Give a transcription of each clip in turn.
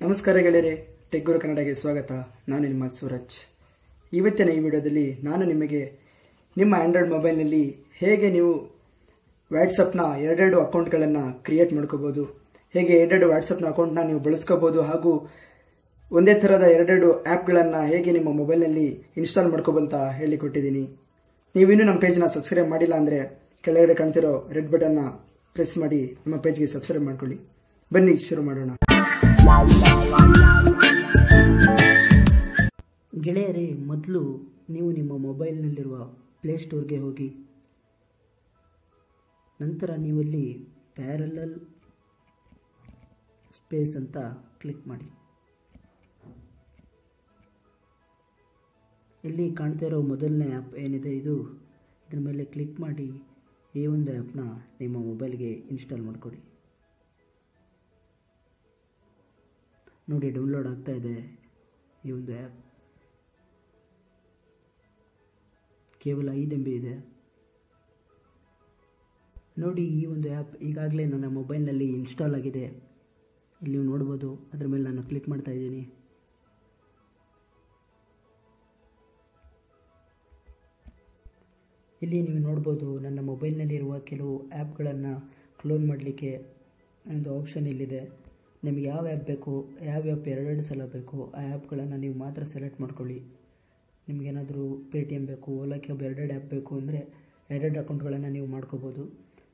ನಮಸ್ಕಾರ ಗೆಳೆಯರೆ, ಟೆಗ್ಗುರು ಕನ್ನಡಗೆ ಸ್ವಾಗತ. ನಾನು ನಿಮ್ಮ ಸೂರಜ್. ಇವತ್ತಿನ ಈ ವಿಡಿಯೋದಲ್ಲಿ ನಾನು ನಿಮಗೆ ನಿಮ್ಮ ಆ್ಯಂಡ್ರಾಯ್ಡ್ ಮೊಬೈಲ್ನಲ್ಲಿ ಹೇಗೆ ನೀವು ವ್ಯಾಟ್ಸಪ್ನ ಎರಡೆರಡು ಅಕೌಂಟ್ಗಳನ್ನು ಕ್ರಿಯೇಟ್ ಮಾಡ್ಕೋಬೋದು, ಹೇಗೆ ಎರಡೆರಡು ವ್ಯಾಟ್ಸಪ್ನ ಅಕೌಂಟ್ನ ನೀವು ಬಳಸ್ಕೋಬೋದು ಹಾಗೂ ಒಂದೇ ಥರದ ಎರಡೆರಡು ಆ್ಯಪ್ಗಳನ್ನು ಹೇಗೆ ನಿಮ್ಮ ಮೊಬೈಲ್ನಲ್ಲಿ ಇನ್ಸ್ಟಾಲ್ ಮಾಡ್ಕೋಬಂತ ಹೇಳಿಕೊಟ್ಟಿದ್ದೀನಿ. ನೀವಿನ್ನೂ ನಮ್ಮ ಪೇಜ್ನ ಸಬ್ಸ್ಕ್ರೈಬ್ ಮಾಡಿಲ್ಲ ಅಂದರೆ ಕೆಳಗಡೆ ಕಾಣ್ತಿರೋ ರೆಡ್ ಬಟನ್ನ ಪ್ರೆಸ್ ಮಾಡಿ, ನಮ್ಮ ಪೇಜ್ಗೆ ಸಬ್ಸ್ಕ್ರೈಬ್ ಮಾಡ್ಕೊಳ್ಳಿ. ಬನ್ನಿ, ಶುರು ಮಾಡೋಣ. ಗೆಳೆಯರೇ, ಮೊದಲು ನೀವು ನಿಮ್ಮ ಮೊಬೈಲ್ನಲ್ಲಿರುವ ಪ್ಲೇಸ್ಟೋರ್ಗೆ ಹೋಗಿ. ನಂತರ ನೀವಲ್ಲಿ ಪ್ಯಾರಲಲ್ ಸ್ಪೇಸ್ ಅಂತ ಕ್ಲಿಕ್ ಮಾಡಿ. ಇಲ್ಲಿ ಕಾಣ್ತಾ ಇರೋ ಮೊದಲನೇ ಆ್ಯಪ್ ಏನಿದೆ ಇದು? ಇದ್ರ ಮೇಲೆ ಕ್ಲಿಕ್ ಮಾಡಿ ಈ ಒಂದು ಆ್ಯಪ್ನ ನಿಮ್ಮ ಮೊಬೈಲ್ಗೆ ಇನ್ಸ್ಟಾಲ್ ಮಾಡಿಕೊಡಿ. ನೋಡಿ ಡೌನ್ಲೋಡ್ ಆಗ್ತಾ ಇದೆ ಈ ಒಂದು ಆ್ಯಪ್ ಕೇವಲ ಐದು ಎಂ ಬಿ ಇದೆ. ನೋಡಿ, ಈ ಒಂದು ಆ್ಯಪ್ ಈಗಾಗಲೇ ನನ್ನ ಮೊಬೈಲ್ನಲ್ಲಿ ಇನ್ಸ್ಟಾಲ್ ಆಗಿದೆ. ಇಲ್ಲಿ ನೀವು ನೋಡ್ಬೋದು, ಅದರ ಮೇಲೆ ನಾನು ಕ್ಲಿಕ್ ಮಾಡ್ತಾ ಇದ್ದೀನಿ. ಇಲ್ಲಿ ನೀವು ನೋಡ್ಬೋದು, ನನ್ನ ಮೊಬೈಲ್ನಲ್ಲಿರುವ ಕೆಲವು ಆ್ಯಪ್ಗಳನ್ನು ಕ್ಲೋನ್ ಮಾಡಲಿಕ್ಕೆ ಒಂದು ಆಪ್ಷನ್ ಇಲ್ಲಿದೆ. ನಿಮಗೆ ಯಾವ ಆ್ಯಪ್ ಬೇಕು, ಯಾವ ಆ್ಯಪ್ ಎರಡೆರಡು ಸಲ ಬೇಕು, ಆ ಆ್ಯಪ್ಗಳನ್ನು ನೀವು ಮಾತ್ರ ಸೆಲೆಕ್ಟ್ ಮಾಡ್ಕೊಳ್ಳಿ. ನಿಮಗೇನಾದರೂ ಪೇ ಟಿ ಎಂ ಬೇಕು ಓಲಾ ಕ್ಯಾಬ್ ಎರಡೆರಡು ಆ್ಯಪ್ ಬೇಕು ಅಂದರೆ ಎರಡೆರಡು ಅಕೌಂಟ್ಗಳನ್ನು ನೀವು ಮಾಡ್ಕೋಬೋದು.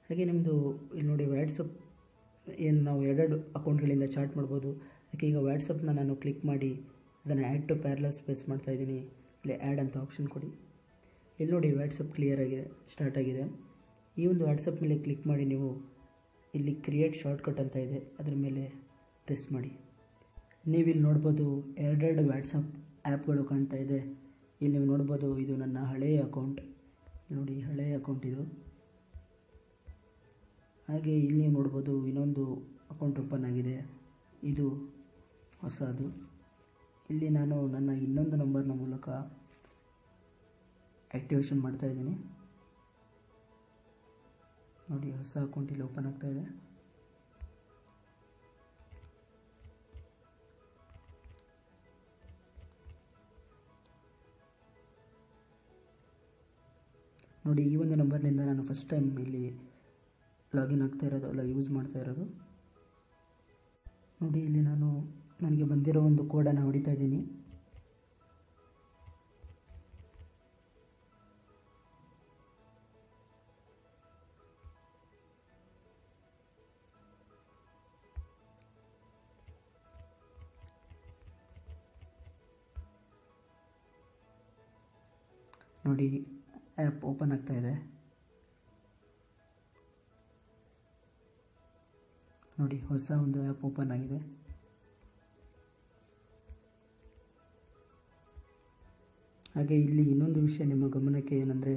ಹಾಗೆ ನಿಮ್ಮದು ಇಲ್ಲಿ ನೋಡಿ ವ್ಯಾಟ್ಸಪ್ ಏನು ನಾವು ಎರಡೆರಡು ಅಕೌಂಟ್ಗಳಿಂದ ಚಾರ್ಟ್ ಮಾಡ್ಬೋದು. ಅದಕ್ಕೆ ಈಗ ವ್ಯಾಟ್ಸಪ್ನ ನಾನು ಕ್ಲಿಕ್ ಮಾಡಿ, ಅದನ್ನು ಆ್ಯಡ್ ಟು ಪ್ಯಾರಲಲ್ ಸ್ಪೇಸ್ ಮಾಡ್ತಾಯಿದ್ದೀನಿ ಇಲ್ಲಿ ಆ್ಯಡ್ ಅಂತ ಆಪ್ಷನ್ ಕೊಡಿ. ಇಲ್ಲಿ ನೋಡಿ ವ್ಯಾಟ್ಸಪ್ ಕ್ಲಿಯರ್ ಆಗಿದೆ ಸ್ಟಾರ್ಟ್ ಆಗಿದೆ. ಈ ಒಂದು ವ್ಯಾಟ್ಸಪ್ ಮೇಲೆ ಕ್ಲಿಕ್ ಮಾಡಿ ನೀವು, ಇಲ್ಲಿ ಕ್ರಿಯೇಟ್ ಶಾರ್ಟ್ಕಟ್ ಅಂತ ಇದೆ. ಅದರ ಮೇಲೆ ಪ್ರೆಸ್ ಮಾಡಿ. ನೀವಿಲ್ಲಿ ನೋಡ್ಬೋದು ಎರಡೆರಡು ವ್ಯಾಟ್ಸಪ್ ಆ್ಯಪ್ಗಳು ಕಾಣ್ತಾ ಇದೆ. ಇಲ್ಲಿ ನೀವು ನೋಡ್ಬೋದು ಇದು ನನ್ನ ಹಳೆಯ ಅಕೌಂಟ್. ನೋಡಿ, ಹಳೆಯ ಅಕೌಂಟ್ ಇದು. ಹಾಗೆ ಇಲ್ಲಿ ನೀವು ನೋಡ್ಬೋದು ಇನ್ನೊಂದು ಅಕೌಂಟ್ ಓಪನ್ ಆಗಿದೆ. ಇದು ಹೊಸದು. ಇಲ್ಲಿ ನಾನು ನನ್ನ ಇನ್ನೊಂದು ನಂಬರ್ನ ಮೂಲಕ ಆ್ಯಕ್ಟಿವೇಶನ್ ಮಾಡ್ತಾ ಇದ್ದೀನಿ. ನೋಡಿ, ಹೊಸ ಅಕೌಂಟ್ ಇಲ್ಲಿ ಓಪನ್ ಆಗ್ತಾ ನೋಡಿ, ಈ ಒಂದು ನಂಬರ್ನಿಂದ ನಾನು ಫಸ್ಟ್ ಟೈಮ್ ಇಲ್ಲಿ ಲಾಗಿನ್ ಆಗ್ತಾ ಇರೋದು, ಅಲ್ಲ ಯೂಸ್ ಮಾಡ್ತಾ ಇರೋದು. ನೋಡಿ, ಇಲ್ಲಿ ನಾನು ನನಗೆ ಬಂದಿರೋ ಒಂದು ಕೋಡನ್ನು ಹೊಡಿತಾ ಇದ್ದೀನಿ. ನೋಡಿ ಆ್ಯಪ್ ಓಪನ್ ಆಗ್ತಾ ಇದೆ. ನೋಡಿ, ಹೊಸ ಒಂದು ಆ್ಯಪ್ ಓಪನ್ ಆಗಿದೆ. ಹಾಗೆ ಇಲ್ಲಿ ಇನ್ನೊಂದು ವಿಷಯ ನಿಮ್ಮ ಗಮನಕ್ಕೆ ಏನಂದರೆ,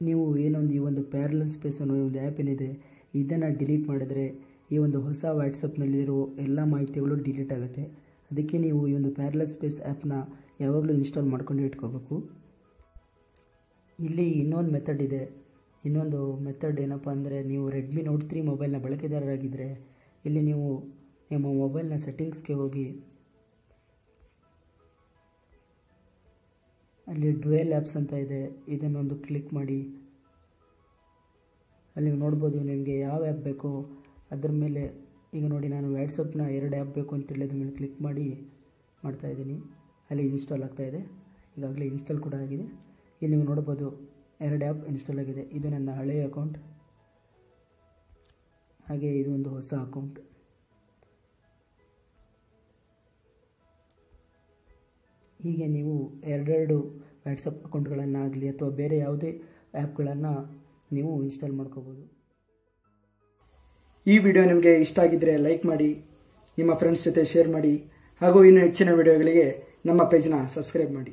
ನೀವು ಏನೊಂದು ಈ ಒಂದು ಪ್ಯಾರಲಲ್ ಸ್ಪೇಸ್ ಅನ್ನೋ ಒಂದು ಆ್ಯಪ್ ಏನಿದೆ, ಇದನ್ನು ಡಿಲೀಟ್ ಮಾಡಿದರೆ ಈ ಒಂದು ಹೊಸ ವಾಟ್ಸಪ್ನಲ್ಲಿರೋ ಎಲ್ಲ ಮಾಹಿತಿಗಳು ಡಿಲೀಟ್ ಆಗುತ್ತೆ. ಅದಕ್ಕೆ ನೀವು ಈ ಒಂದು ಪ್ಯಾರಲಲ್ ಸ್ಪೇಸ್ ಆ್ಯಪ್ನ ಯಾವಾಗಲೂ ಇನ್ಸ್ಟಾಲ್ ಮಾಡ್ಕೊಂಡು ಇಟ್ಕೋಬೇಕು. ಇಲ್ಲಿ ಇನ್ನೊಂದು ಮೆಥಡ್ ಇದೆ. ಇನ್ನೊಂದು ಮೆಥಡ್ ಏನಪ್ಪ ಅಂದರೆ ನೀವು ರೆಡ್ಮಿ ನೋಟ್ ತ್ರೀ ಮೊಬೈಲ್ನ ಬಳಕೆದಾರರಾಗಿದ್ದರೆ ಇಲ್ಲಿ ನೀವು ನಿಮ್ಮ ಮೊಬೈಲ್ನ ಸೆಟ್ಟಿಂಗ್ಸ್ಗೆ ಹೋಗಿ ಅಲ್ಲಿ ಡ್ವೆಲ್ ಆ್ಯಪ್ಸ್ ಅಂತ ಇದೆ. ಇದನ್ನೊಂದು ಕ್ಲಿಕ್ ಮಾಡಿ. ಅಲ್ಲಿ ನೋಡ್ಬೋದು ನಿಮಗೆ ಯಾವ ಆ್ಯಪ್ ಬೇಕು ಅದ್ರ ಮೇಲೆ ಈಗ ನೋಡಿ ನಾನು ವ್ಯಾಟ್ಸಪ್ನ ಎರಡು ಆ್ಯಪ್ ಬೇಕು ಅಂತೇಳಿ ಅದ್ರ ಮೇಲೆ ಕ್ಲಿಕ್ ಮಾಡಿ ಮಾಡ್ತಾಯಿದ್ದೀನಿ ಅಲ್ಲಿ ಇನ್ಸ್ಟಾಲ್ ಆಗ್ತಾಯಿದೆ ಈಗಾಗಲೇ ಇನ್ಸ್ಟಾಲ್ ಕೂಡ ಆಗಿದೆ. ಇಲ್ಲಿ ನೀವು ನೋಡ್ಬೋದು ಎರಡು ಆ್ಯಪ್ ಇನ್ಸ್ಟಾಲ್ ಆಗಿದೆ. ಇದು ನನ್ನ ಹಳೆಯ ಅಕೌಂಟ್ ಹಾಗೆ ಇದು ಒಂದು ಹೊಸ ಅಕೌಂಟ್ ಹೀಗೆ ನೀವು ಎರಡೆರಡು ವ್ಯಾಟ್ಸಪ್ ಅಕೌಂಟ್ಗಳನ್ನಾಗಲಿ ಅಥವಾ ಬೇರೆ ಯಾವುದೇ ಆ್ಯಪ್ಗಳನ್ನು ನೀವು ಇನ್ಸ್ಟಾಲ್ ಮಾಡ್ಕೋಬೋದು ಈ ವಿಡಿಯೋ ನಿಮಗೆ ಇಷ್ಟ ಆಗಿದ್ದರೆ ಲೈಕ್ ಮಾಡಿ, ನಿಮ್ಮ ಫ್ರೆಂಡ್ಸ್ ಜೊತೆ ಶೇರ್ ಮಾಡಿ, ಹಾಗೂ ಇನ್ನೂ ಹೆಚ್ಚಿನ ವಿಡಿಯೋಗಳಿಗೆ ನಮ್ಮ ಪೇಜ್ನ ಸಬ್ಸ್ಕ್ರೈಬ್ ಮಾಡಿ.